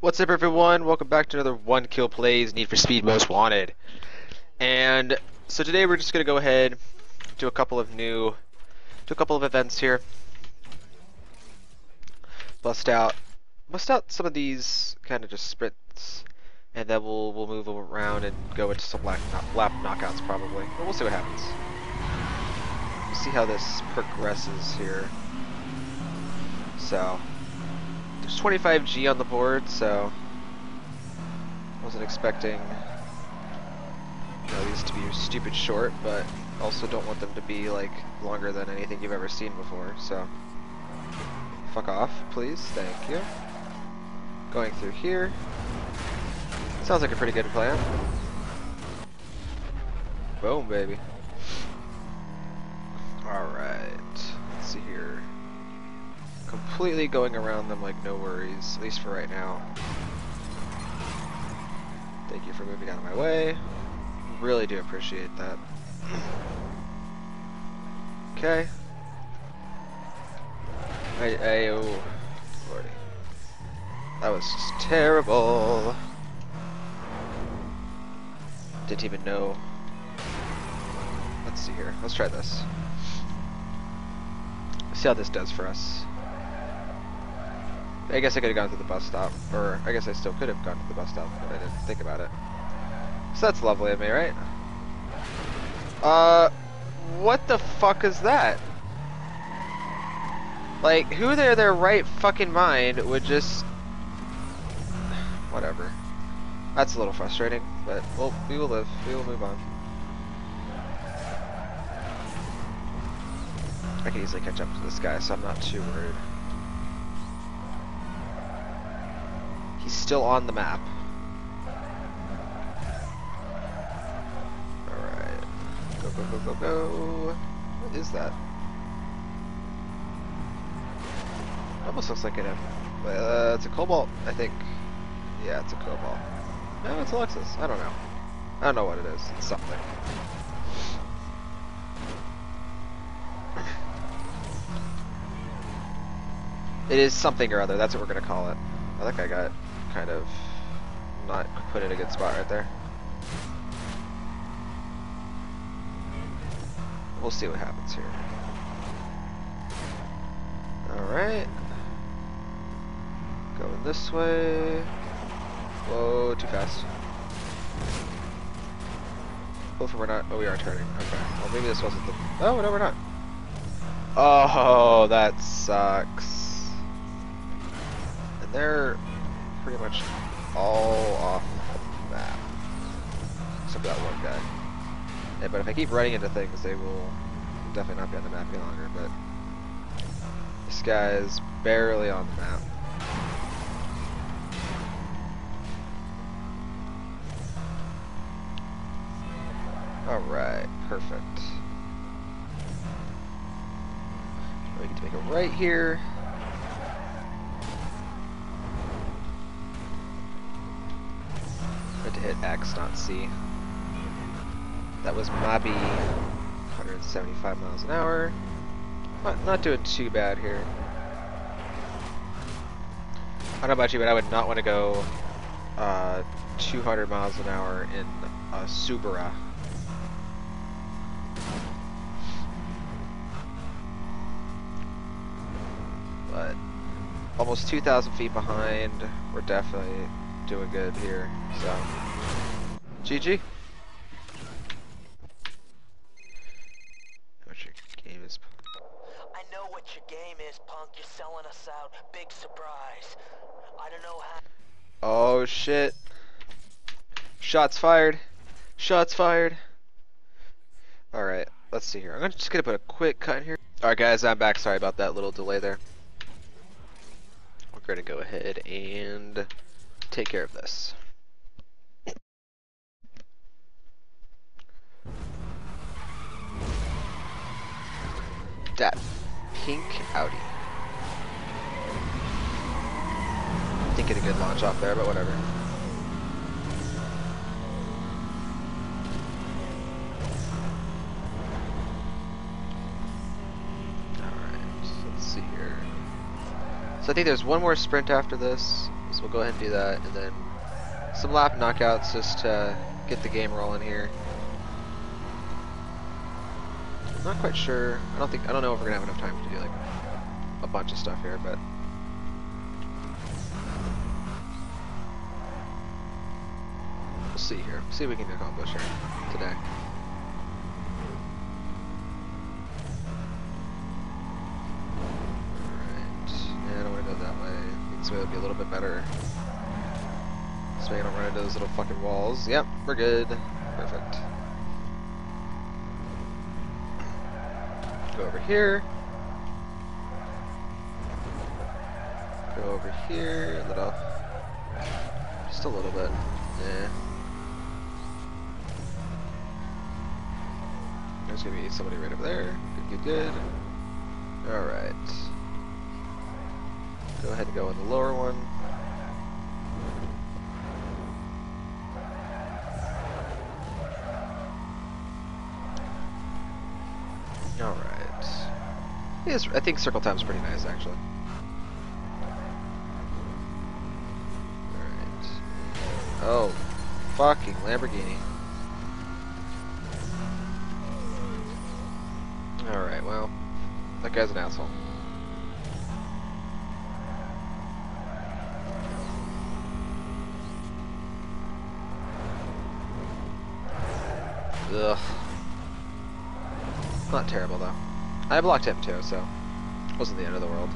What's up everyone? Welcome back to another Onekill Plays Need for Speed Most Wanted. And so today we're just gonna go ahead, do a couple of new do a couple of events here. Bust out bust out some of these kind of just sprints and then we'll we'll move around and go into some lap, lap knockouts probably. But we'll see what happens. We'll see how this progresses here. So there's 25G on the board, so wasn't expecting you know, these to be stupid short, but also don't want them to be like longer than anything you've ever seen before, so fuck off, please, thank you. Going through here. Sounds like a pretty good plan. Boom, baby. Alright, let's see here completely going around them like no worries, at least for right now. Thank you for moving out of my way. Really do appreciate that. Okay. I, I, oh, lordy. That was terrible. Didn't even know. Let's see here. Let's try this. See how this does for us. I guess I could have gone to the bus stop, or I guess I still could have gone to the bus stop, but I didn't think about it. So that's lovely of me, right? Uh, what the fuck is that? Like, who there their right fucking mind would just... Whatever. That's a little frustrating, but well, we will live. We will move on. I can easily catch up to this guy, so I'm not too worried. He's still on the map. Alright. Go, go, go, go, go. What is that? Almost looks like an M. Uh, it's a Cobalt, I think. Yeah, it's a Cobalt. No, it's a Lexus. I don't know. I don't know what it is. It's something. It is something or other. That's what we're gonna call it. I think I got kind of not put in a good spot right there. We'll see what happens here. Alright. Going this way. Whoa, too fast. Hopefully we're not, oh we are turning, okay. Well maybe this wasn't the, oh no we're not. Oh, that sucks. And they're pretty much all off the map. Except that one guy. Yeah, but if I keep running into things, they will definitely not be on the map any longer, but this guy is barely on the map. Alright, perfect. We get to make a right here. to hit X, not C. That was Mabi, 175 miles an hour. Not, not doing too bad here. I don't know about you, but I would not want to go uh, 200 miles an hour in a Subaru. But almost 2,000 feet behind. We're definitely doing good here. So, GG. What your game is? I know what your game is, punk. You're selling us out. Big surprise. I don't know how. Oh shit. Shots fired. Shots fired. Alright, let's see here. I'm just gonna put a quick cut here. Alright guys, I'm back. Sorry about that little delay there. We're gonna go ahead and take care of this. That pink Audi. Didn't get a good launch off there, but whatever. Alright, let's see here. So I think there's one more sprint after this. So we'll go ahead and do that, and then some lap knockouts just to get the game rolling here. I'm not quite sure. I don't think I don't know if we're gonna have enough time to do like a bunch of stuff here, but we'll see here. See what we can accomplish here today. Alright. Yeah, I don't want to go that way. This way would be a little bit better. So I don't run into those little fucking walls. Yep, we're good. Perfect. Go over here. Go over here, a little. Just a little bit. Yeah. There's gonna be somebody right over there. Good, good, good. Alright. Go ahead and go in the lower one. Yes, I think circle time's pretty nice actually. Alright. Oh, fucking Lamborghini. Alright, well, that guy's an asshole. Ugh. Not terrible though. I blocked him too, so wasn't the end of the world.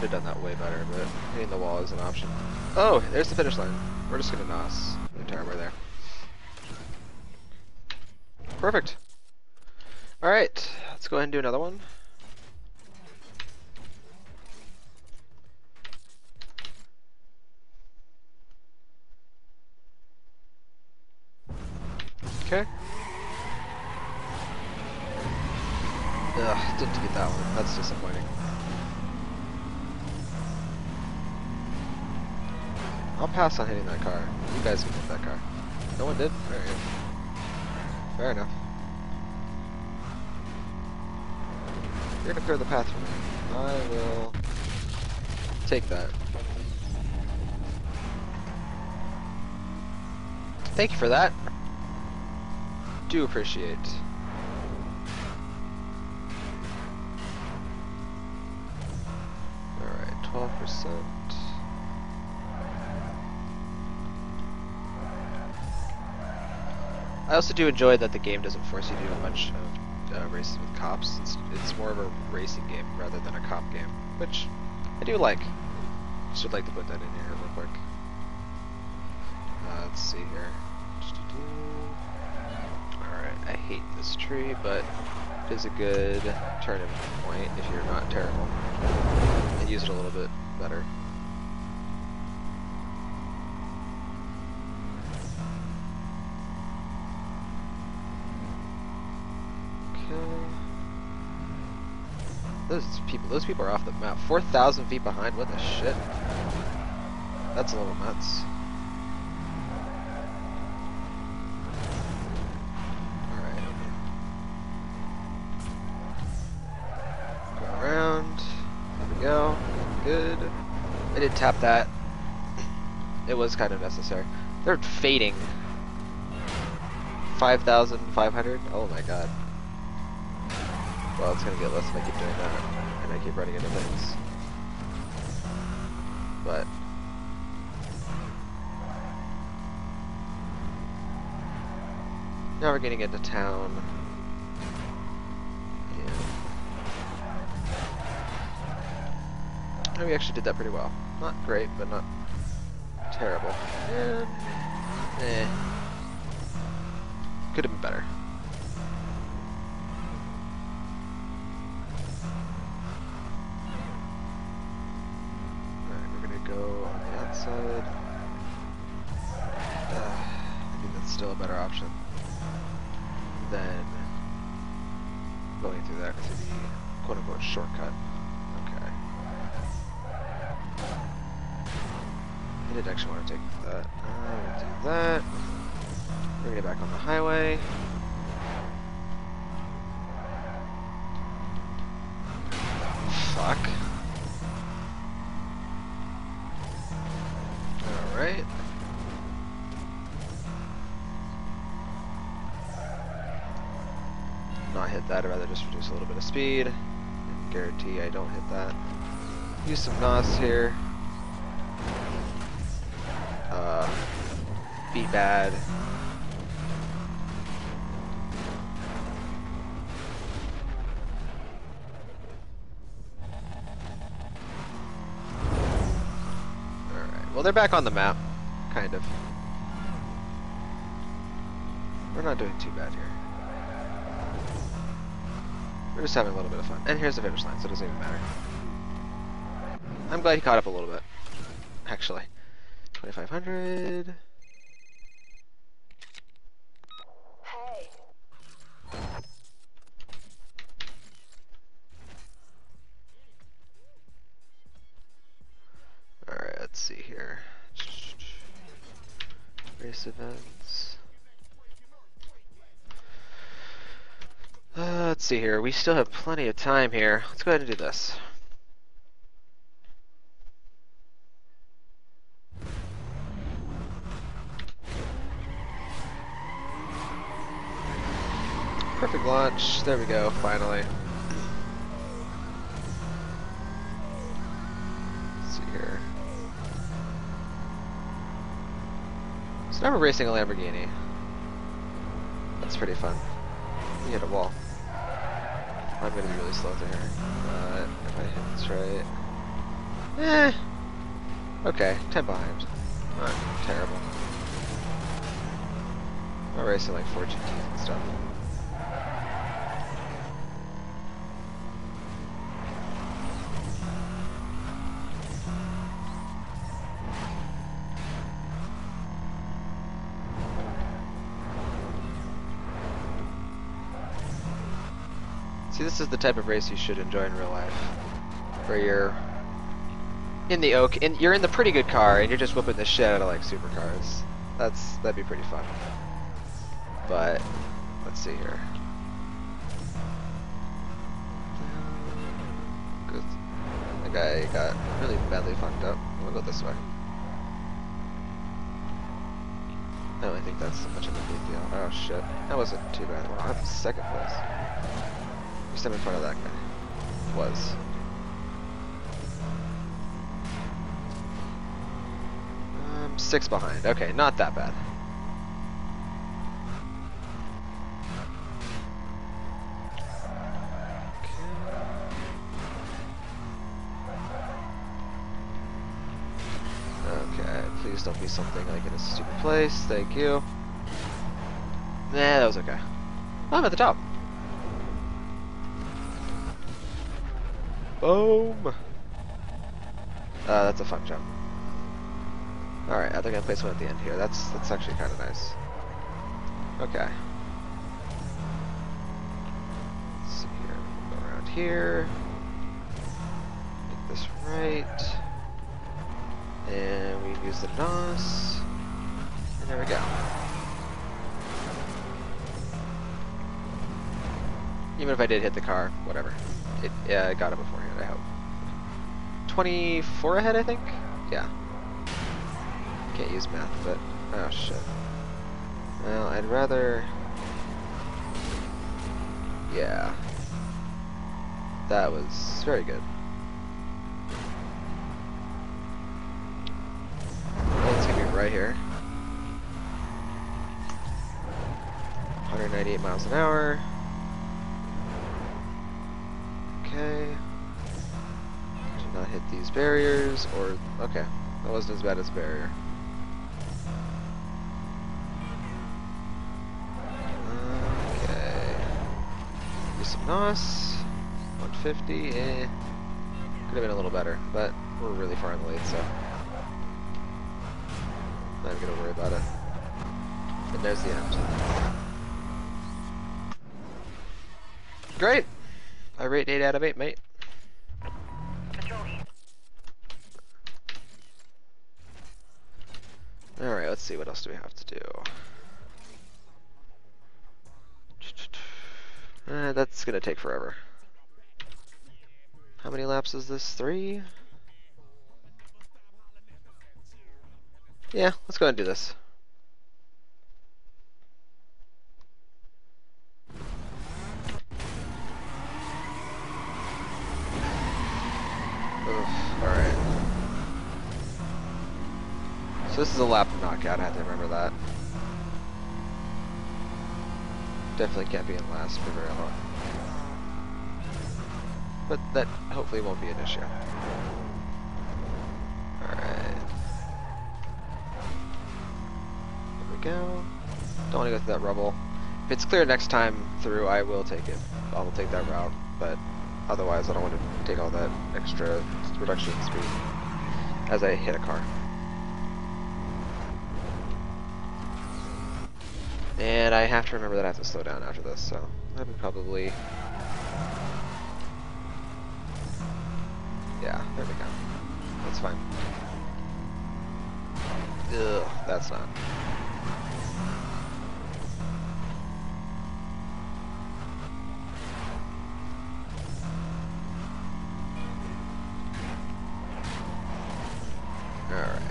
Could have done that way better, but hitting the wall is an option. Oh, there's the finish line. We're just gonna nos the entire way there. Perfect. Alright, let's go ahead and do another one. Okay. Ugh, didn't get that one. That's disappointing. I'll pass on hitting that car. You guys can hit that car. No one did? Alright. Fair enough. You're gonna clear the path for me. I will take that. Thank you for that. Do appreciate. Also do enjoy that the game doesn't force you to do a bunch of uh, races with cops. It's, it's more of a racing game rather than a cop game, which I do like. Just would like to put that in here real quick. Uh, let's see here. Alright, I hate this tree, but it is a good turning point if you're not terrible. And use it a little bit better. Those people, those people are off the map. 4,000 feet behind, what the shit? That's a little nuts. Alright. Go around. There we go. Good. I did tap that. It was kind of necessary. They're fading. 5,500? Oh my god. Well, it's gonna get less if I keep doing that, and I keep running into things. But now we're getting into town. And we actually did that pretty well. Not great, but not terrible. And, eh. Could have been better. Option than going through that through the quote unquote shortcut. Okay. I did actually want to take that. Uh, do that. Bring it back on the highway. Fuck. I'd rather just reduce a little bit of speed. And guarantee I don't hit that. Use some NOS here. Uh, be bad. Alright, well they're back on the map, kind of. We're not doing too bad here. We're just having a little bit of fun. And here's the finish line, so it doesn't even matter. I'm glad he caught up a little bit, actually. 2500. Hey, Alright, let's see here. Race events. See here. We still have plenty of time here. Let's go ahead and do this. Perfect launch. There we go, finally. Let's see here. So now we're racing a Lamborghini. That's pretty fun. We hit a wall. I'm gonna be really slow through here. But if I hit this right. Eh. Okay, 10 behind. Not terrible. I'm racing like 4 GTs and stuff. See, this is the type of race you should enjoy in real life, where you're in the oak, and you're in the pretty good car, and you're just whooping the shit out of like supercars. That's that'd be pretty fun. But let's see here. The guy got really badly fucked up. We'll go this way. I don't think that's so much of a big deal. Oh shit. That wasn't too bad. Well, I'm second place. I'm in front of that guy. Was. Um, six behind. Okay, not that bad. Okay, please don't be something like in a stupid place. Thank you. Nah, that was okay. I'm at the top. Boom! Uh, that's a fun jump. Alright, I think I place one at the end here. That's that's actually kind of nice. Okay. Let's see here. Go around here. Make this right. And we use the NOS. And there we go. Even if I did hit the car, whatever. It, yeah, I got it beforehand, I hope. 24 ahead, I think? Yeah. Can't use math, but... Oh, shit. Well, I'd rather... Yeah. That was very good. Well, it's gonna right here. 198 miles an hour. Okay. Not hit these barriers, or, okay. That wasn't as bad as a barrier. Okay. Do some NOS. 150, eh. Could have been a little better, but we're really far in the lead, so. Not even gonna worry about it. And there's the end. Great! I rate 8 out of 8, mate. Alright, let's see, what else do we have to do? Eh, that's gonna take forever. How many laps is this? Three? Yeah, let's go ahead and do this. Alright. This is a lap knockout, I have to remember that. Definitely can't be in last for very long. But that hopefully won't be an issue. Alright. Here we go. Don't want to go through that rubble. If it's clear next time through, I will take it. I will take that route, but otherwise I don't want to take all that extra reduction in speed as I hit a car. And I have to remember that I have to slow down after this, so I would probably... Yeah, there we go. That's fine. Ugh, that's not. Alright.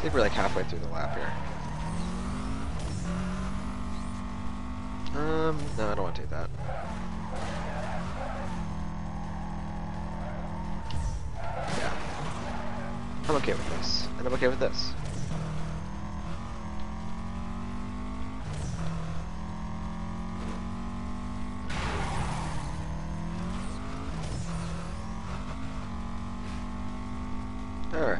I think we're like halfway through the lap here. Um, no, I don't want to take that. Yeah. I'm okay with this. And I'm okay with this. Alright.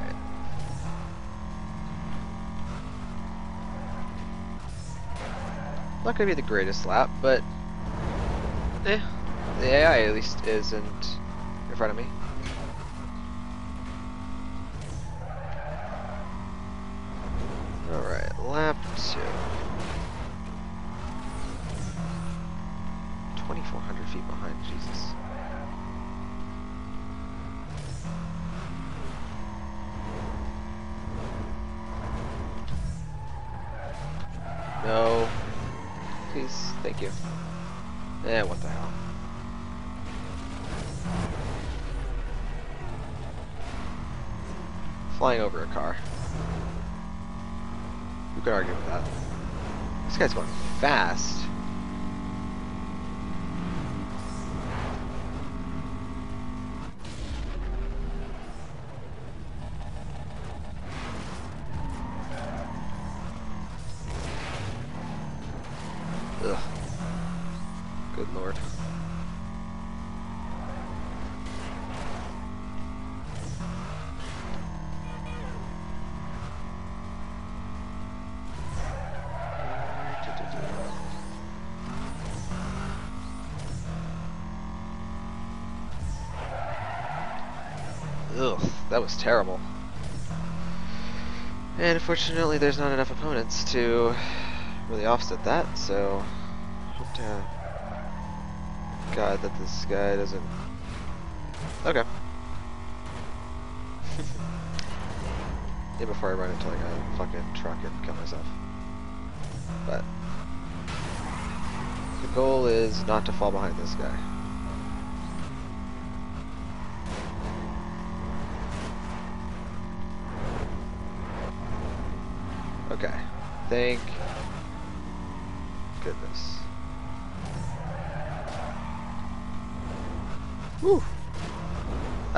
Not gonna be the greatest lap, but eh, the AI at least isn't in front of me. Alright, lap two. 2,400 feet behind, Jesus. No. Please, thank you. Eh, what the hell. Flying over a car. Who could argue with that? This guy's going fast. Ugh. Good lord. Ugh, that was terrible. And unfortunately, there's not enough opponents to really offset that, so hope to God that this guy doesn't. Okay. yeah, before I run into like a fucking truck and kill myself. But the goal is not to fall behind this guy. Okay. Thank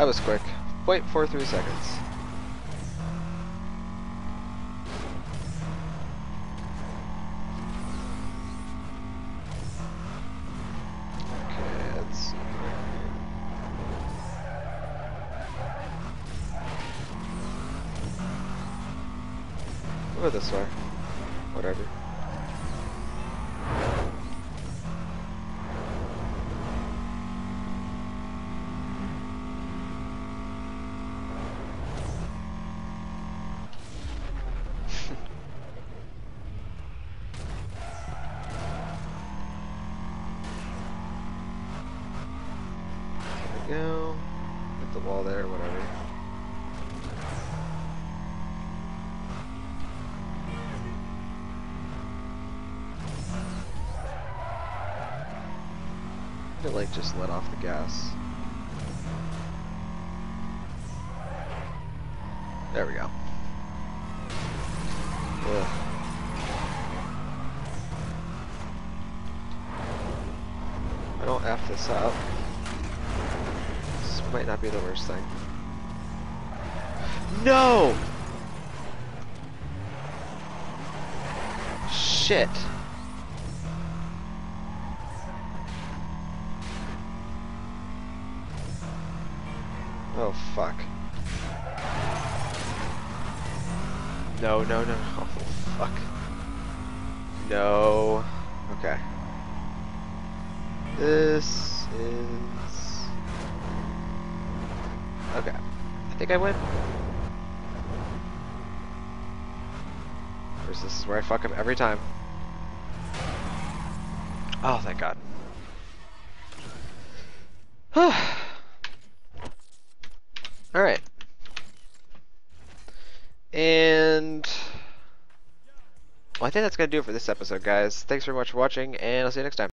That was quick. 0.43 seconds. Go this way. Whatever. There we go. Hit the wall there, whatever. I feel like just let off the gas. There we go. Ugh. I don't F this up. This might not be the worst thing. No! Shit. Oh, fuck. No, no, no. Oh, fuck. No. Okay. This is... Okay. I think I win. Of course, this is where I fuck up every time. Oh, thank God. Alright. And... Well, I think that's going to do it for this episode, guys. Thanks very much for watching, and I'll see you next time.